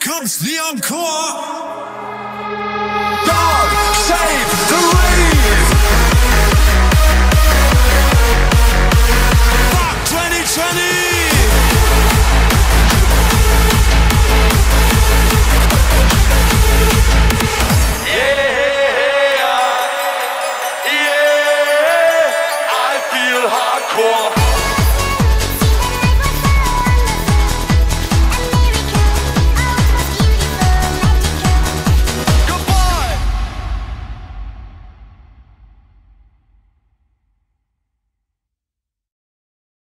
comes the encore. God save the rave! Fuck 2020! Yeah, yeah, I feel hardcore.